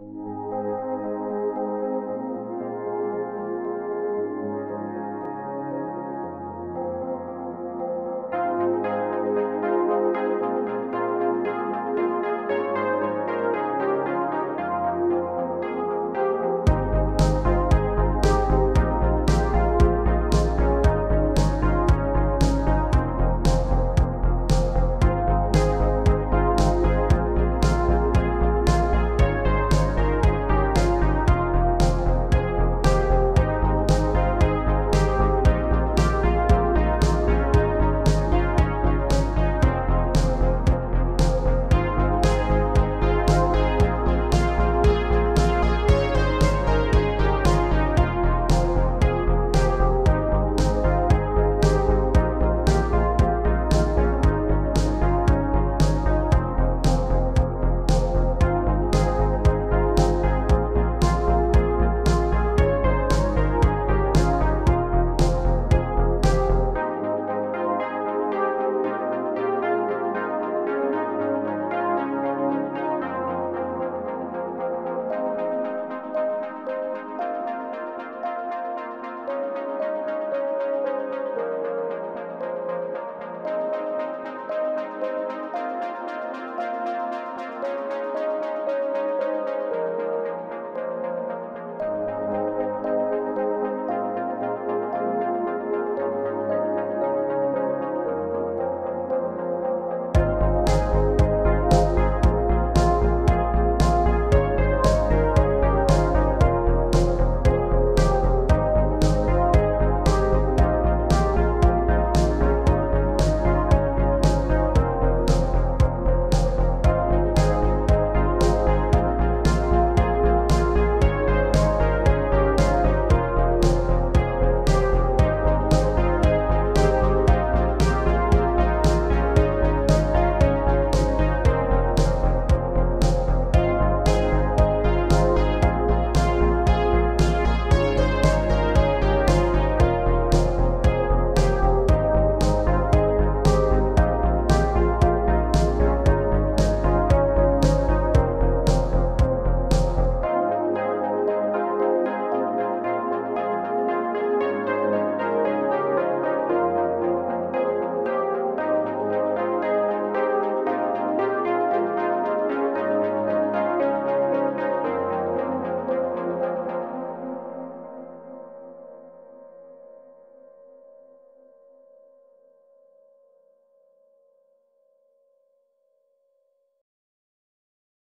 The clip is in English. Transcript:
you